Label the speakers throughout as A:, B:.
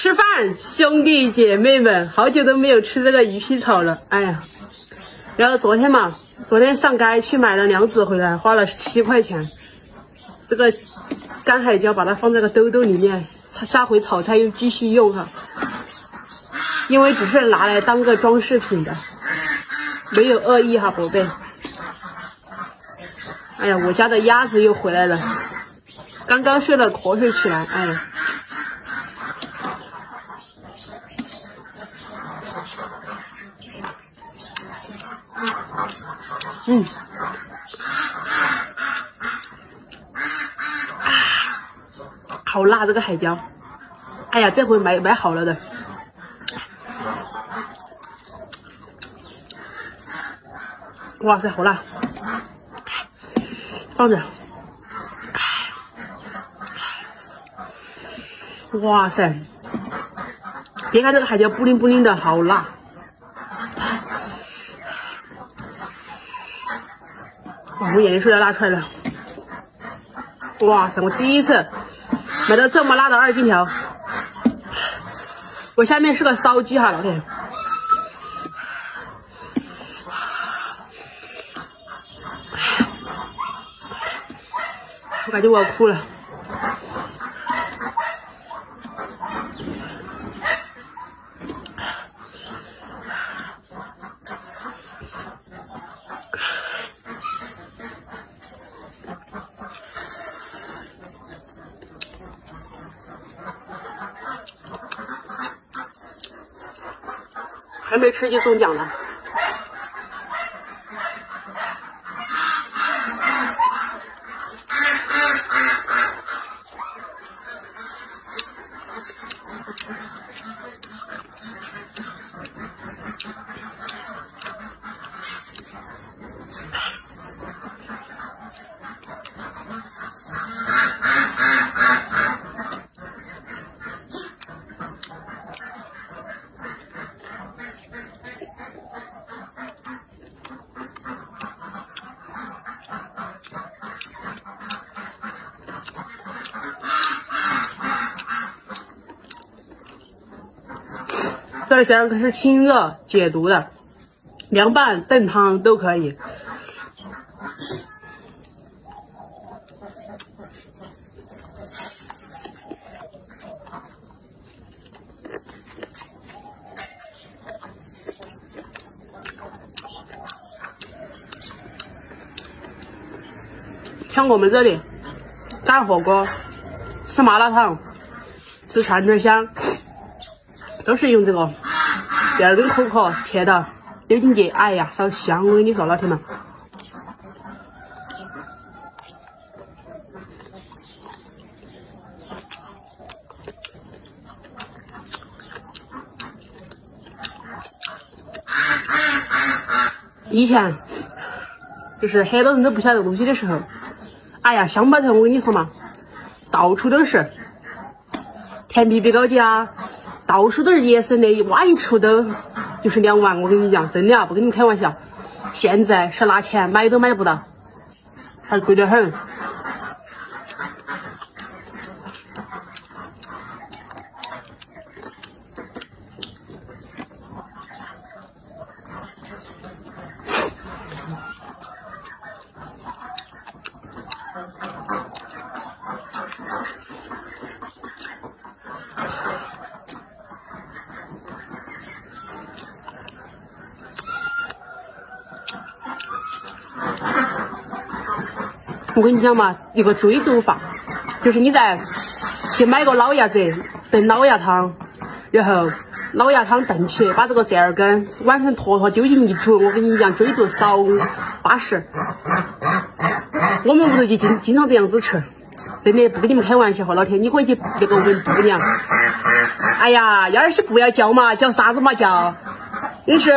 A: 吃饭，兄弟姐妹们，好久都没有吃这个鱼皮草了。哎呀，然后昨天嘛，昨天上街去买了两只回来，花了七块钱。这个干海椒把它放在个兜兜里面，下回炒菜又继续用哈。因为只是拿来当个装饰品的，没有恶意哈，宝贝。哎呀，我家的鸭子又回来了，刚刚睡了瞌睡起来，哎呀。嗯，好辣这个海椒，哎呀，这回买买好了的，哇塞，好辣，放着，哇塞，别看这个海椒布灵布灵的，好辣。我眼泪水要拉出来了，哇塞！我第一次买到这么辣的二荆条，我下面是个烧鸡哈，老铁，我感觉我要哭了。没吃就中奖了。这里小可是清热解毒的，凉拌炖汤都可以。像我们这里干火锅、吃麻辣烫、吃串串香。都是用这个第二根壳壳切到，丢进去，哎呀，烧香！我跟你说，老铁们，以前就是很多人都不晓得东西的时候，哎呀，乡巴头，我跟你说嘛，到处都是甜皮皮高啊。到处都是野生的，挖一处都就是两万，我跟你讲，真的啊，不跟你开玩笑。现在是拿钱买都买不到，还贵得很。我跟你讲嘛，一个追毒法，就是你在去买个老鸭子炖老鸭汤，然后老鸭汤炖起，把这个折耳根晚上坨坨丢进一煮，我跟你讲，追毒少巴适。我们屋头就经经常这样子吃，真的不跟你们开玩笑哈，老天，你可以去那个问度娘。哎呀，幺儿些不要叫嘛，叫啥子嘛叫？你是，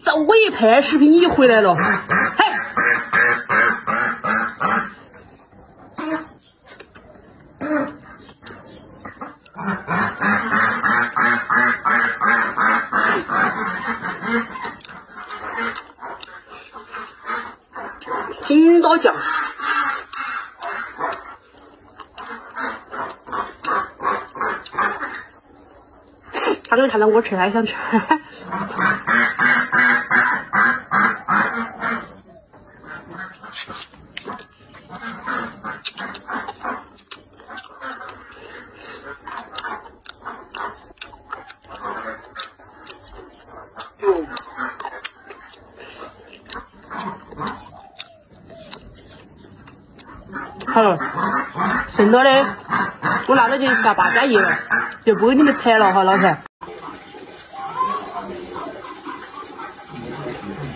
A: 这我一拍视频你就回来了，金刀酱，他可能看到我吃，他也想好了，剩了的我拿到去下八家叶，就不给你们扯了哈，老陈。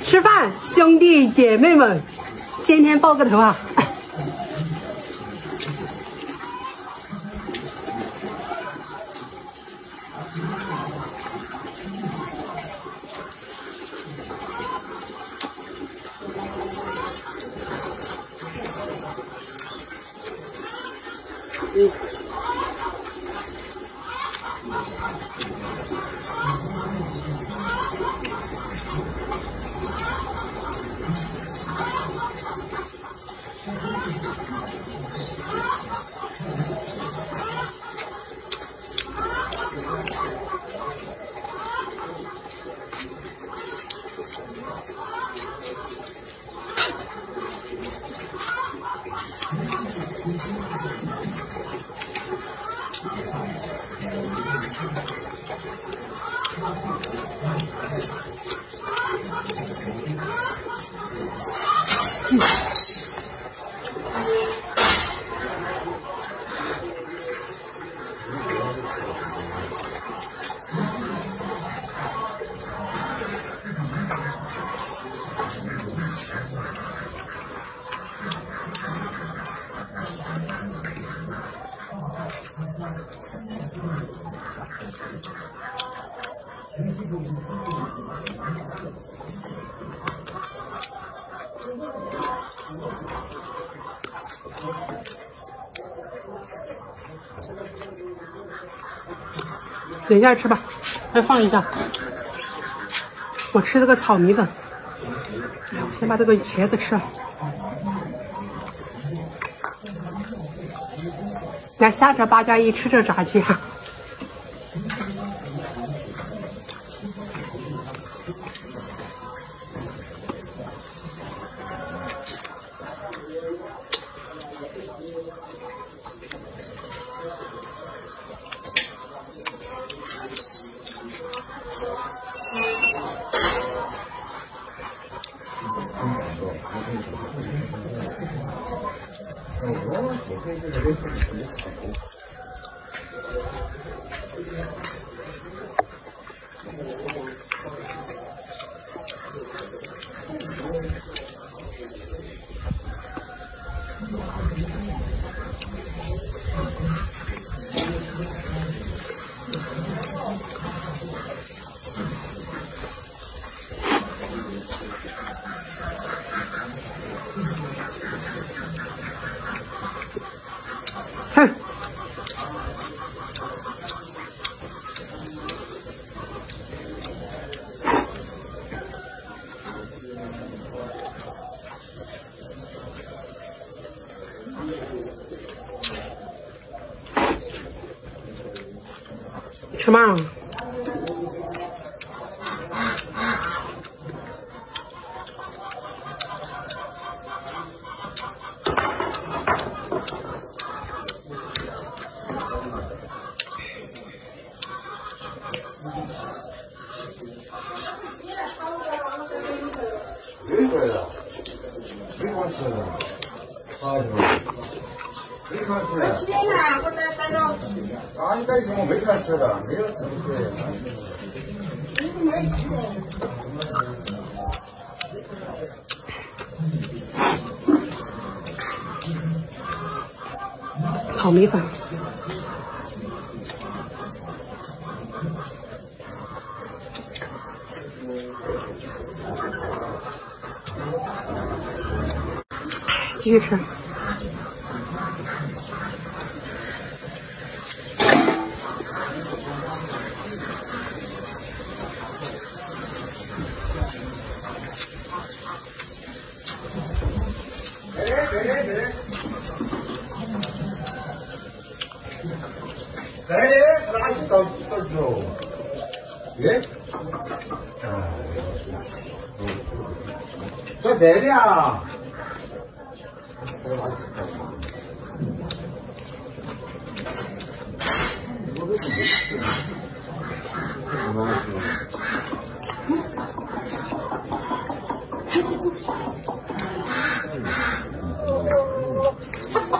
A: 吃饭，兄弟姐妹们，今天爆个头啊！等一下吃吧，再放一下。我吃这个炒米粉。哎我先把这个茄子吃了。来下着八加一吃这炸鸡哈。ok 现都是你的你好你好吃嘛？
B: 没回来，没看出来，没看出来。啊，你该说我没看出来，没有同学。
A: 炒米粉。继续吃。
B: 哎，哪里到到走？
C: 耶，在这里啊。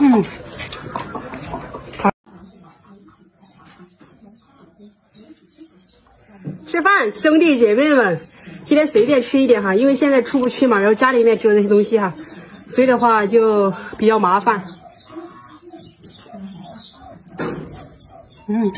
A: 嗯，吃饭，兄弟姐妹们，今天随便吃一点哈，因为现在出不去嘛，然后家里面只有这些东西哈，所以的话就比较麻烦。嗯。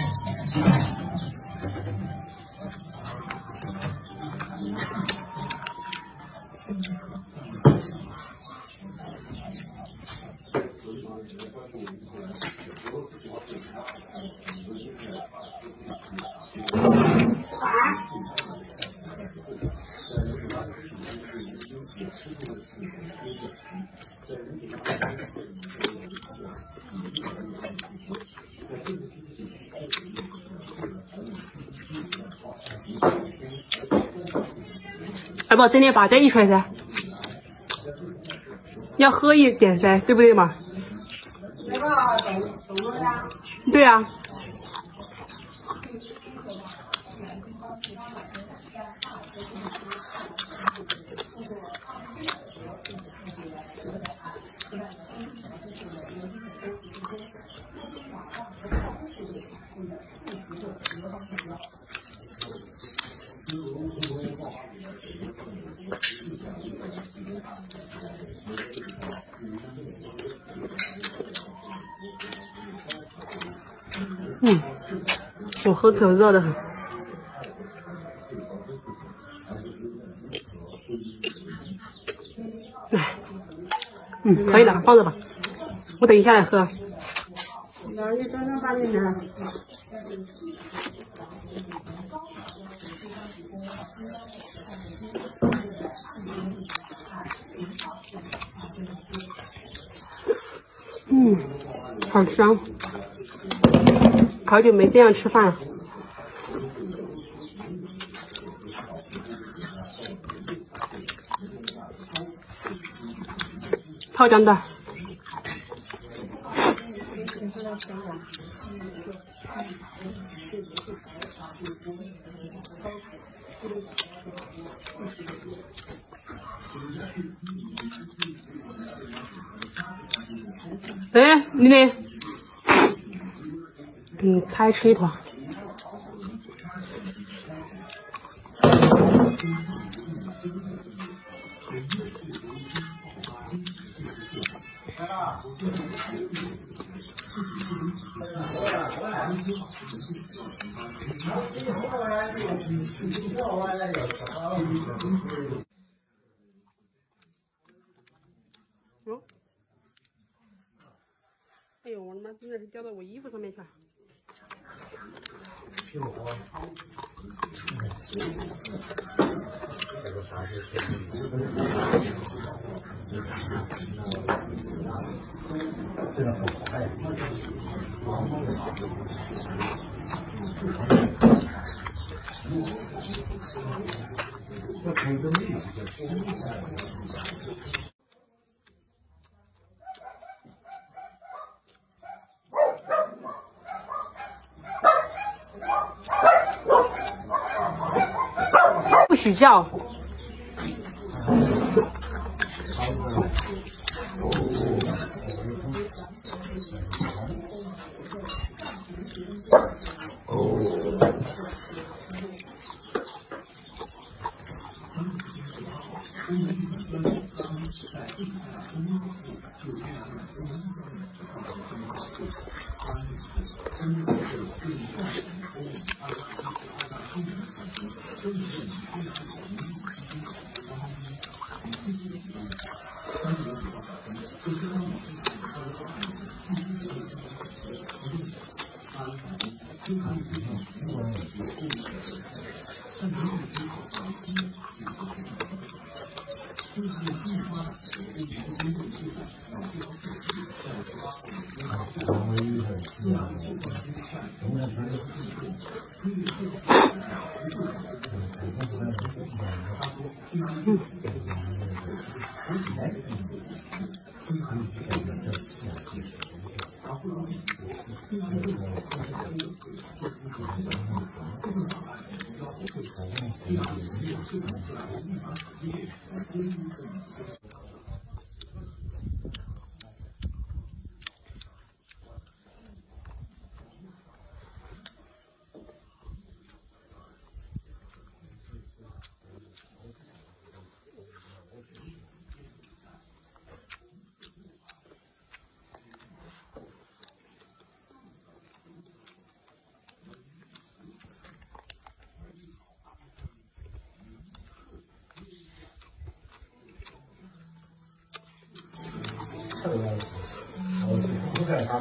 A: 要不整点八仔鱼出来噻？要喝一点噻，对不对嘛？对呀。嗯，我喝可热的很。来，嗯，可以了，放着吧，我等一下来喝。老爷，刚刚把你拿。嗯，好香，好久没这样吃饭了。泡豇豆。哎，你呢？嗯，他还吃一坨。哎呦，我他妈真的是掉到我衣服上面去了。不许叫！Thank you.
C: 这个，我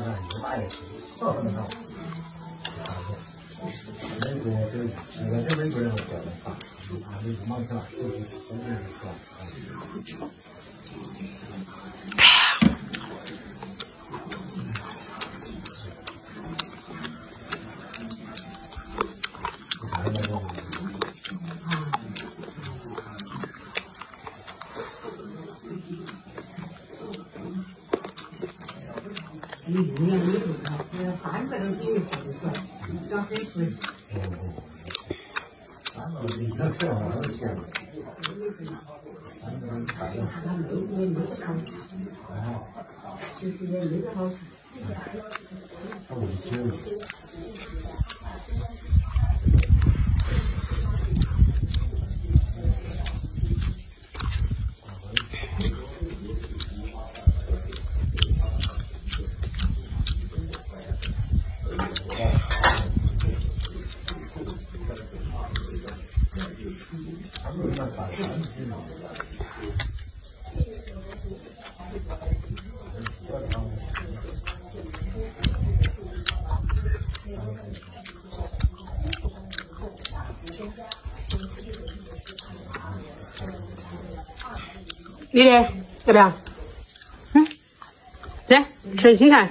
C: 不在大山一大爷，这很好。美国这那个这美国人做的饭，啊，你忙起来，就是真的是说，咱们你看这玩意儿钱，咱们大家啊，他
A: 几点要不要？嗯，来吃青菜。